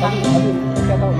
还是还是你先到